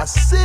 I see.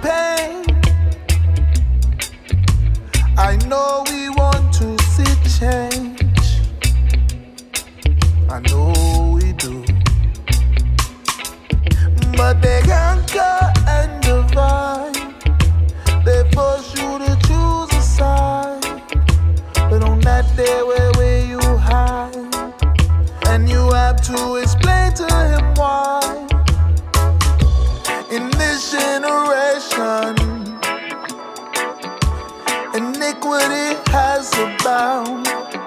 pain. I know we want to see change. I know we do. But they it has a bound.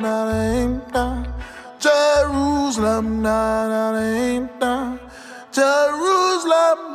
na na na Jerusalem na na na Jerusalem.